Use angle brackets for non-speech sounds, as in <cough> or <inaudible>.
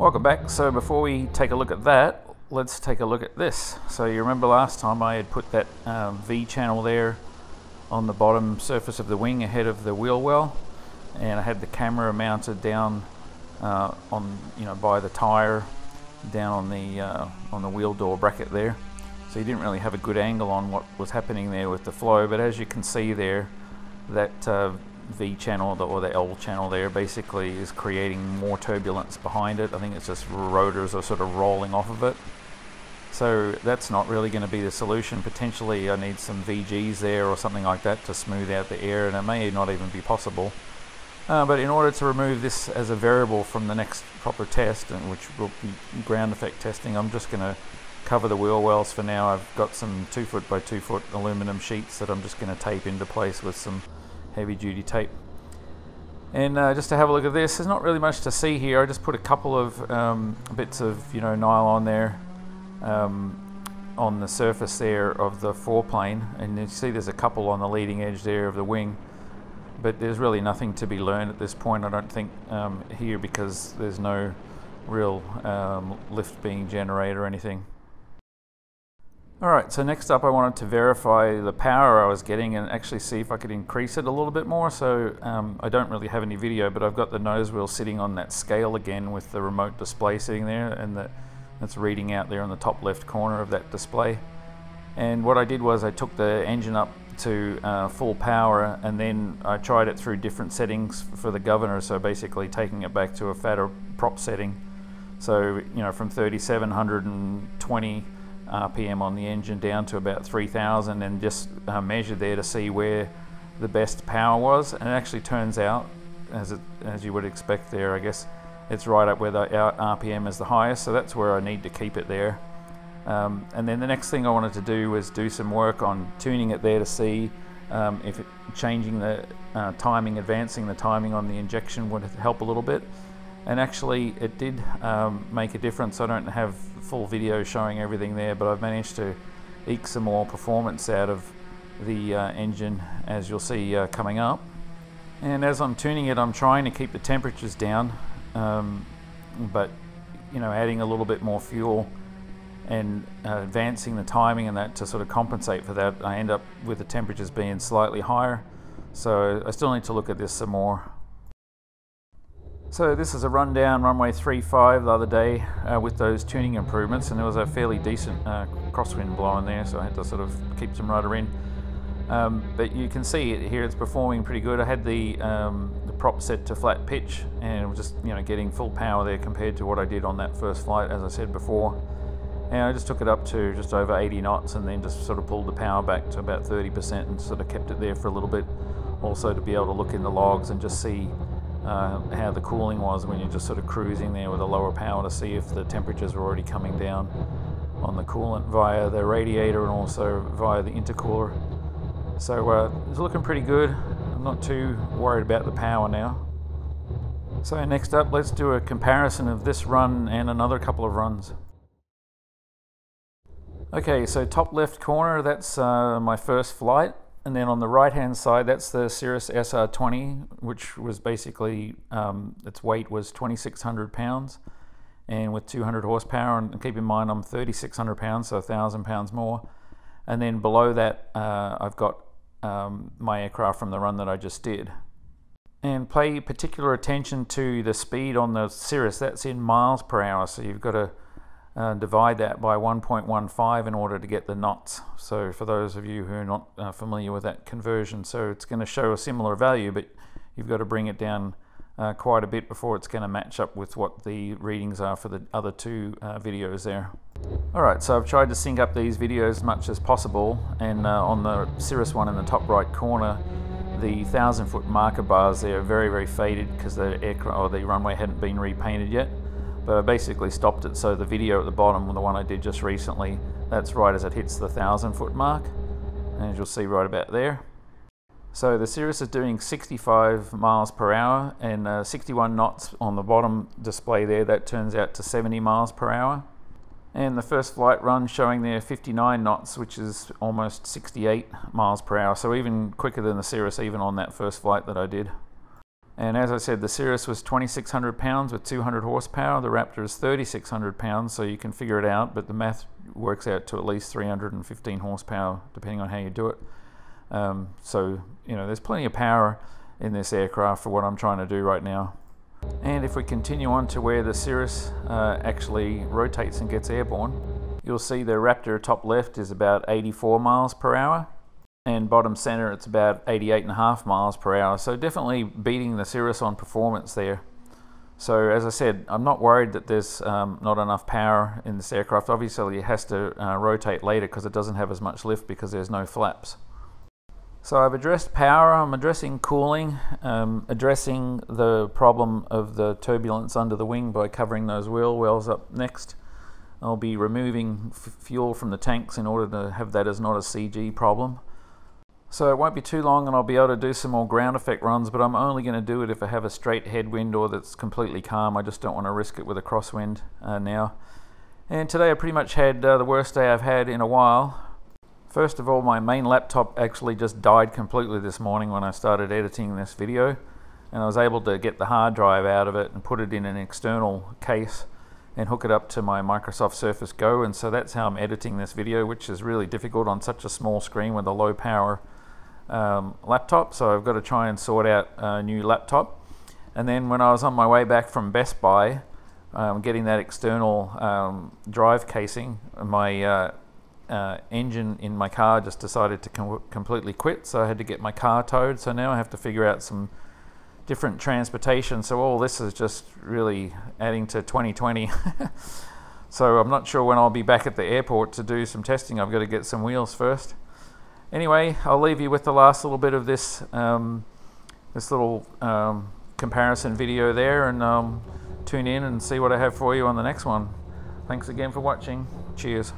Welcome back. So before we take a look at that, let's take a look at this. So you remember last time I had put that um, V channel there on the bottom surface of the wing ahead of the wheel well and I had the camera mounted down uh, on you know by the tire down on the uh, on the wheel door bracket there so you didn't really have a good angle on what was happening there with the flow but as you can see there that uh, V channel or the L channel there basically is creating more turbulence behind it I think it's just rotors are sort of rolling off of it so that's not really going to be the solution. Potentially I need some VGs there or something like that to smooth out the air and it may not even be possible. Uh, but in order to remove this as a variable from the next proper test, and which will be ground effect testing, I'm just going to cover the wheel wells for now. I've got some 2 foot by 2 foot aluminum sheets that I'm just going to tape into place with some heavy duty tape. And uh, just to have a look at this, there's not really much to see here. I just put a couple of um, bits of you know nylon there um, on the surface there of the foreplane and you see there's a couple on the leading edge there of the wing but there's really nothing to be learned at this point I don't think um, here because there's no real um, lift being generated or anything. Alright, so next up I wanted to verify the power I was getting and actually see if I could increase it a little bit more. So um, I don't really have any video, but I've got the nose wheel sitting on that scale again with the remote display sitting there and the that's reading out there on the top left corner of that display. And what I did was I took the engine up to uh, full power and then I tried it through different settings for the governor so basically taking it back to a fatter prop setting so you know from 3720 RPM on the engine down to about 3000 and just uh, there to see where the best power was and it actually turns out as, it, as you would expect there I guess it's right up where the RPM is the highest, so that's where I need to keep it there. Um, and then the next thing I wanted to do was do some work on tuning it there to see um, if it, changing the uh, timing, advancing the timing on the injection would help a little bit. And actually it did um, make a difference. I don't have full video showing everything there, but I've managed to eke some more performance out of the uh, engine as you'll see uh, coming up. And as I'm tuning it, I'm trying to keep the temperatures down um, but you know, adding a little bit more fuel and uh, advancing the timing and that to sort of compensate for that, I end up with the temperatures being slightly higher. So I still need to look at this some more. So this is a rundown runway 35 the other day uh, with those tuning improvements and there was a fairly decent uh, crosswind blowing there so I had to sort of keep some rudder in. Um, but you can see it here, it's performing pretty good. I had the, um, the prop set to flat pitch and just you know getting full power there compared to what I did on that first flight, as I said before. And I just took it up to just over 80 knots and then just sort of pulled the power back to about 30% and sort of kept it there for a little bit. Also to be able to look in the logs and just see uh, how the cooling was when you're just sort of cruising there with a lower power to see if the temperatures were already coming down on the coolant via the radiator and also via the intercooler. So uh, it's looking pretty good. I'm not too worried about the power now. So next up, let's do a comparison of this run and another couple of runs. Okay, so top left corner, that's uh, my first flight. And then on the right hand side, that's the Cirrus SR20, which was basically, um, its weight was 2,600 pounds and with 200 horsepower. And keep in mind, I'm 3,600 pounds, so 1,000 pounds more. And then below that, uh, I've got um, my aircraft from the run that I just did. And pay particular attention to the speed on the Cirrus, that's in miles per hour, so you've got to uh, divide that by 1.15 in order to get the knots. So for those of you who are not uh, familiar with that conversion, so it's going to show a similar value, but you've got to bring it down uh, quite a bit before it's going to match up with what the readings are for the other two uh, videos there. Alright, so I've tried to sync up these videos as much as possible and uh, on the Cirrus one in the top right corner the thousand foot marker bars there are very very faded because the aircraft or the runway hadn't been repainted yet but I basically stopped it so the video at the bottom the one I did just recently that's right as it hits the thousand foot mark and as you'll see right about there so the Cirrus is doing 65 miles per hour and uh, 61 knots on the bottom display there. That turns out to 70 miles per hour. And the first flight run showing there 59 knots, which is almost 68 miles per hour. So even quicker than the Cirrus, even on that first flight that I did. And as I said, the Cirrus was 2,600 pounds with 200 horsepower. The Raptor is 3,600 pounds, so you can figure it out, but the math works out to at least 315 horsepower, depending on how you do it. Um, so, you know, there's plenty of power in this aircraft for what I'm trying to do right now. And if we continue on to where the Cirrus uh, actually rotates and gets airborne, you'll see the Raptor top left is about 84 miles per hour and bottom center it's about 88 and a half miles per hour so definitely beating the Cirrus on performance there so as I said I'm not worried that there's um, not enough power in this aircraft obviously it has to uh, rotate later because it doesn't have as much lift because there's no flaps so I've addressed power, I'm addressing cooling, um, addressing the problem of the turbulence under the wing by covering those wheel wells up next. I'll be removing fuel from the tanks in order to have that as not a CG problem. So it won't be too long and I'll be able to do some more ground effect runs, but I'm only going to do it if I have a straight headwind or that's completely calm. I just don't want to risk it with a crosswind uh, now. And today I pretty much had uh, the worst day I've had in a while. First of all, my main laptop actually just died completely this morning when I started editing this video. And I was able to get the hard drive out of it and put it in an external case and hook it up to my Microsoft Surface Go. And so that's how I'm editing this video, which is really difficult on such a small screen with a low power um, laptop, so I've got to try and sort out a new laptop. And then when I was on my way back from Best Buy, um, getting that external um, drive casing, my uh, uh, engine in my car just decided to com completely quit, so I had to get my car towed. So now I have to figure out some different transportation. So all this is just really adding to 2020. <laughs> so I'm not sure when I'll be back at the airport to do some testing. I've got to get some wheels first anyway, I'll leave you with the last little bit of this um, this little um, comparison video there, and um, tune in and see what I have for you on the next one. Thanks again for watching. Cheers.